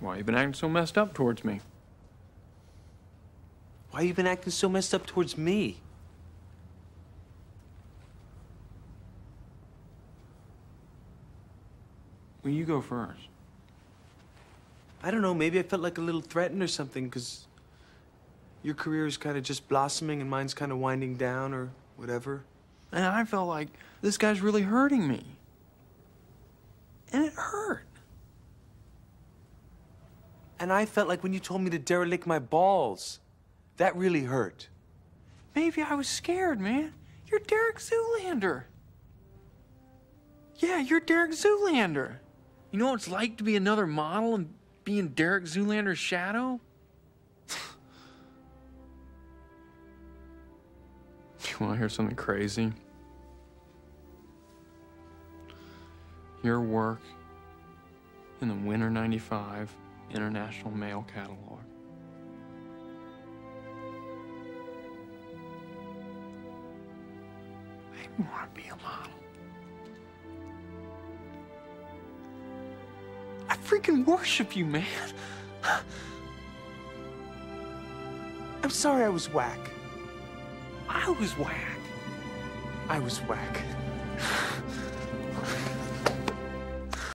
Why you been acting so messed up towards me? Why you been acting so messed up towards me? Well, you go first. I don't know, maybe I felt like a little threatened or something, because your career is kind of just blossoming and mine's kind of winding down or whatever. And I felt like this guy's really hurting me. And it hurt. And I felt like when you told me to derelict my balls, that really hurt. Maybe I was scared, man. You're Derek Zoolander. Yeah, you're Derek Zoolander. You know what it's like to be another model and be in Derek Zoolander's shadow? you want to hear something crazy? Your work in the Winter 95 International Male Catalog. I want to be a model. I freaking worship you, man. I'm sorry I was whack. I was whack. I was whack.